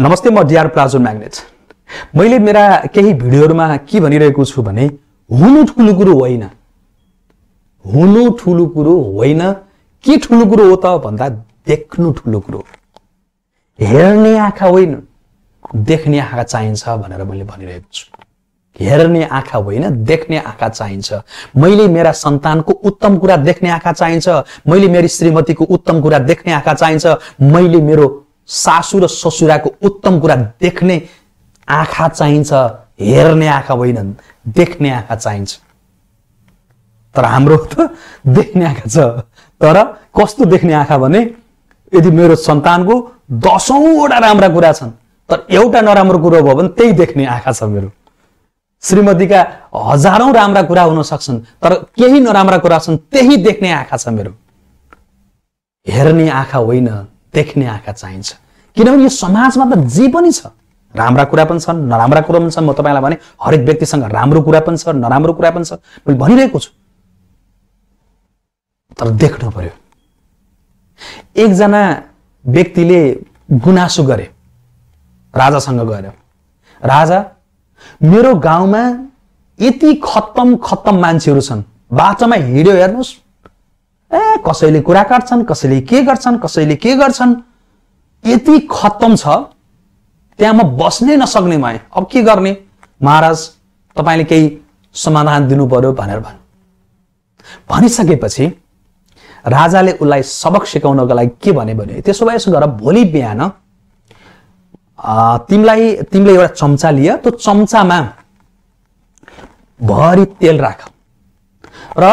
नमस्ते म DR palazzo magnet. मैले मेरा केही भिडियोहरूमा के भनिरहेको छु भने हुनु ठुलो कुरो होइन। हुनु ठुलो कुरो होइन। के ठुलो कुरो हो त भन्दा देख्नु ठुलो कुरो। हेर्ने आँखा होइन। देख्ने आँखा चाहिन्छ भनेर मैले भनिरहेको छु। हेर्ने आँखा होइन देख्ने आँखा चाहिन्छ। मैले मेरा सन्तानको उत्तम कुरा देख्ने आँखा चाहिन्छ। मैले मेरी श्रीमतीको उत्तम कुरा देख्ने आँखा चाहिन्छ। मैले मेरो सासु र ससुराको उत्तम कुरा देख्ने आँखा चाहिन्छ हेर्ने आँखा होइन देख्ने आँखा चाहिन्छ। तर हाम्रो त देख्ने आँखा छ। तर कस्तो देख्ने आँखा भने यदि मेरो सन्तानको दसौँवटा राम्रा कुरा छन् तर एउटा नराम्रो कुरो भयो भने त्यही देख्ने आँखा छ मेरो। श्रीमतीका हजारौं राम्रा कुरा हुन सक्छन् तर केही नराम्रा कुरा छन् त्यही देख्ने आँखा छ मेरो। हेर्ने आँखा होइन। देख्ने आँखा चाहिन्छ। किनभने यो समाजमा त जे पनि छ राम्रा कुरा पनि छन् नराम्रा कुरा पनि छन् म तपाईँलाई भने हरेक व्यक्तिसँग राम्रो कुरा पनि छ नराम्रो कुरा पनि छ मैले भनिरहेको छु। तर देख्नु पर्यो एकजना व्यक्तिले गुनासो गरे राजासँग गएर राजा मेरो गाउँमा यति खत्तम खत्तम मान्छेहरू छन् बाटोमा हिँड्यो हेर्नुहोस् ए कसैले कुरा काट्छन् कसैले के गर्छन् कसैले के गर्छन्? यति खत्तम छ त्यहाँ म बस्नै नसक्ने भएँ। अब के गर्ने? महाराज तपाईँले केही समाधान दिनु पर्यो भनेर भन् भनिसकेपछि राजाले उसलाई सबक सिकाउनको लागि के भने भने त्यसो भए यसो गर भोलि बिहान तिमीलाई तिमीले एउटा चम्चा लियो। त्यो चम्चामा भरि तेल राख। र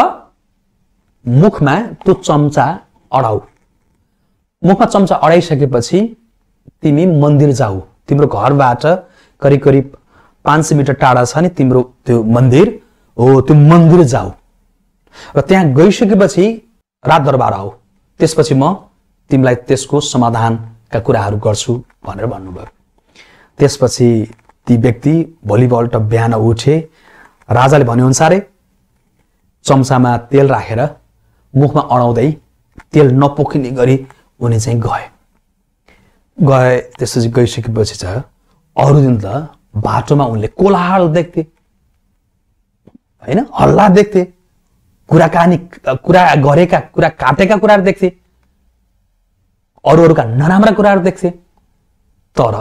मुखमा त्यो चम्चा अडाउ मुखमा चम्चा अडाइसकेपछि तिमी मन्दिर जाऊ। तिम्रो घरबाट करिब करिब पाँच सय मिटर टाढा छ नि तिम्रो त्यो मन्दिर हो त्यो मन्दिर जाऊ। र त्यहाँ गइसकेपछि रात दरबार आऊ। त्यसपछि म तिमीलाई त्यसको समाधानका कुराहरू गर्छु भनेर भन्नुभयो। त्यसपछि ती व्यक्ति भोलिपल्ट बिहान उठे। राजाले भनेअनुसारै चम्चामा तेल राखेर मुखमा अडाउँदै तेल नपोखिने गरी उनी चाहिँ गए। गए त्यसपछि गइसकेपछि चाहिँ अरू दिन त बाटोमा उनले कोलाहल देख्थे। होइन? हल्ला देख्थे। कुराकानी कुरा गरेका कुरा काटेका कुराहरू देख्थे। अरू अरूका नराम्रा कुराहरू देख्थे। तर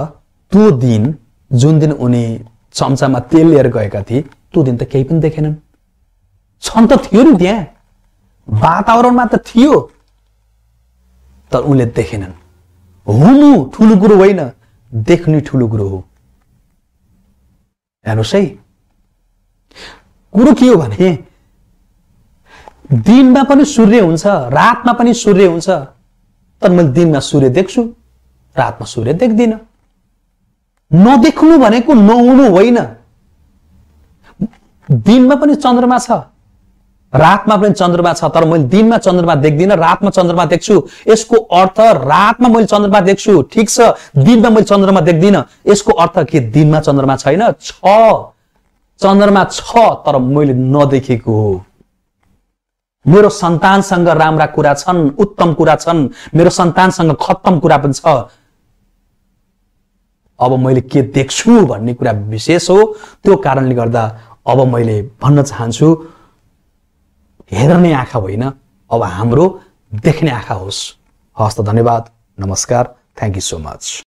त्यो दिन जुन दिन उनी चम्चामा तेल लिएर गएका थिए त्यो दिन त केही पनि देखेनन्। छन् त थियो नि त्यहाँ। वातावरणमा त थियो तर उनले देखेनन्। हुनु ठुलो कुरो होइन देख्ने ठुलो कुरो हो। हेर्नुहोस् है। कुरो के हो भने दिनमा पनि सूर्य हुन्छ रातमा पनि सूर्य हुन्छ तर मैले दिनमा सूर्य देख्छु रातमा सूर्य देख्दिनँ। नदेख्नु भनेको नहुनु होइन। दिनमा पनि चन्द्रमा छ। रातमा पनि चन्द्रमा छ तर मैले दिनमा चन्द्रमा देख्दिनँ रातमा चन्द्रमा देख्छु। यसको अर्थ रातमा मैले चन्द्रमा देख्छु ठिक छ दिनमा मैले चन्द्रमा देख्दिनँ। यसको अर्थ के? दिनमा चन्द्रमा छैन छ। चन्द्रमा छ तर मैले नदेखेको हो। मेरो सन्तानसँग राम्रा कुरा छन् उत्तम कुरा छन् मेरो सन्तानसँग खत्तम कुरा पनि छ। अब मैले के देख्छु भन्ने कुरा विशेष हो। त्यो कारणले गर्दा अब मैले भन्न चाहन्छु हेर्ने आँखा होइन। अब हाम्रो देख्ने आँखा होस्। हस् त धन्यवाद। नमस्कार। Thank you so much